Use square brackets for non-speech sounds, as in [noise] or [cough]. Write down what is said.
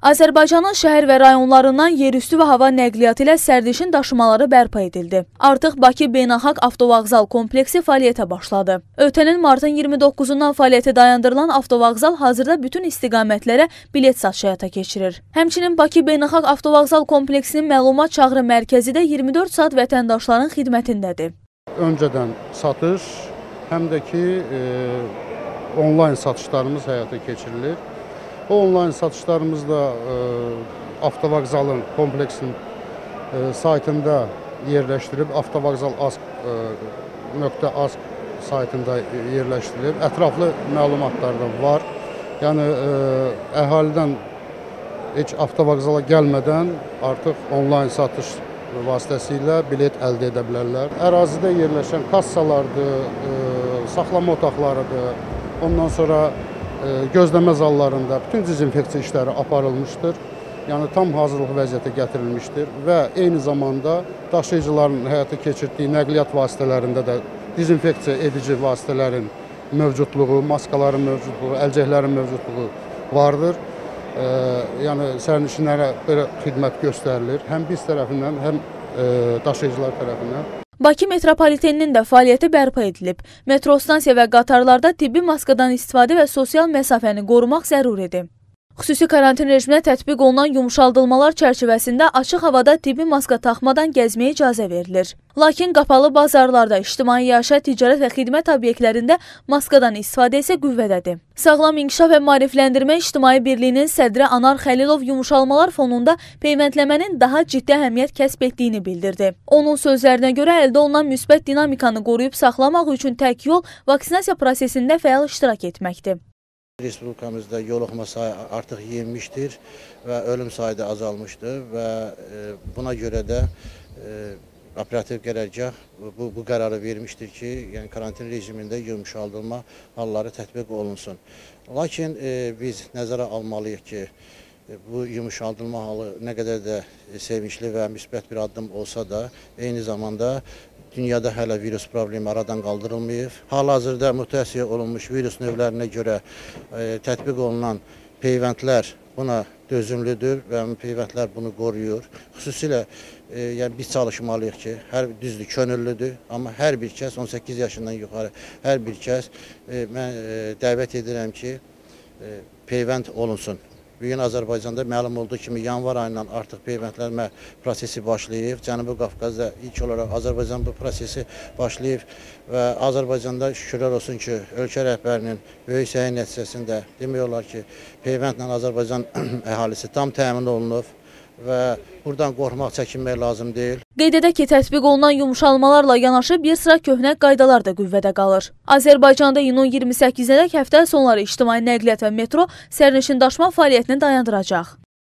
Azərbaycanın şəhər və rayonlarından yerüstü və hava nəqliyyatı ilə sərnişin daşımaları bərpa edildi. Artıq Bakı Beynəlxalq Avtovağzal kompleksi fəaliyyətə başladı. Ötənin martın 29-undan fəaliyyəti dayandırılan avtovağzal hazırda bütün istiqamətlərə bilet satışı həyata keçirir. Həmçinin Bakı Beynəlxalq Avtovağzal kompleksinin məlumat çağrı mərkəzi də 24 saat vətəndaşların xidmətindədir. Öncədən satış, həm də ki, e, onlayn satışlarımız həyata keçirilir. Onlayn satışlarımız da e, avtovağzalın kompleksin e, saytında yerləşdirilib, avtovağzal.ask saytında yerləşdirilib. Ətraflı məlumatlar da var. Yəni e, əhalidən heç avtovağzala gəlmədən artıq onlayn satış vasitəsilə bilet əldə edə bilərlər. Ərazidə yerləşən kassalardır, saxlama otaqlarıdır. Ondan sonra gözləmə zallarında bütün dezinfeksiya işləri aparılmışdır. Yəni tam hazırlıq vəziyyətə gətirilmişdir və eyni zamanda daşıyıcıların həyata keçirdiyi nəqliyyat vasitələrində də dezinfeksiya edici vasitələrin mövcudluğu, maskaların mövcudluğu, əlcəklərin mövcudluğu vardır. E, yəni sərnişinlərə belə xidmət göstərilir. Həm biz tərəfindən, həm e, daşıyıcılar tərəfindən. Bakı metropoliteninin də fəaliyyəti bərpa edilib. Metro stansiya və qatarlarda tibbi maskadan istifadə və sosial məsafəni qorumaq zəruridir. Xüsusi karantin rejiminə tətbiq olunan yumşaldılmalar çərçivəsində açıq havada tibbi maska taxmadan gəzməyə icazə verilir. Lakin qapalı bazarlarda, ictimai yaşayış, ticarət və xidmət obyektlərində maskadan istifadə isə qüvvədədir. Sağlam İnkişaf və Maarifləndirmə İctimai Birliyinin sədri Anar Xəlilov yumşalmalar fonunda peyvəndləmənin daha ciddi əhəmiyyət kəsb etdiyini bildirdi. Onun sözlərinə görə əldə olunan müsbət dinamikanı qoruyub saxlamaq üçün tək yol vaksinasiya prosesində fəal iştirak etməkdir. Respublikamızda yoluxma sayı artıq yenmişdir və ölüm sayı da azalmışdır və e, buna görə də e, operativ qərargah bu, bu qərarı vermişdir ki, yəni karantin rejimində yumuşaldılma halları tətbiq olunsun. Lakin e, biz nəzərə almalıyıq ki, bu yumuşaldılma halı nə qədər də sevinçli və müsbət bir addım olsa da, eyni zamanda Dünyada hələ virus problemi aradan qaldırılmayıb. Hal-hazırda mutasiya olunmuş virus növlərinə görə e, tətbiq olunan peyvəndlər buna dözümlüdür və peyvəndlər bunu qoruyur. Xüsusilə e, yəni biz çalışmalıyıq ki, hər düzdür, könüllüdür, amma hər bir kəs 18 yaşından yuxarı hər bir kəs e, mən e, dəvət edirəm ki, e, peyvənd olunsun. Bu gün Azərbaycanda məlum olduğu kimi yanvar ayından artıq peyvəndlənmə prosesi başlayıb. Cənubi Qafqazda ilk olaraq Azərbaycan bu prosesi başlayıb və Azərbaycanda şükürlər olsun ki, ölkə rəhbərinin böyük səyi nəticəsində demək olar ki, peyvəndlə Azərbaycan [clears throat] əhalisi tam təmin olunub və buradan qorxmaq, çəkinmək lazım deyil. Qeyd edək ki, tətbiq olunan yumşalmalarla yanaşı bir sıra köhnə qaydalar da qüvvədə qalır. Azərbaycanda iyunun 28-nədək həftə sonları ictimai nəqliyyat və metro sərnişin daşıma fəaliyyətini dayandıracaq.